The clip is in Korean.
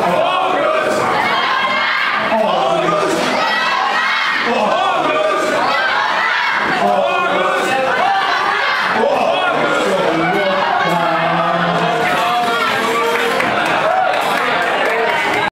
감사합니다.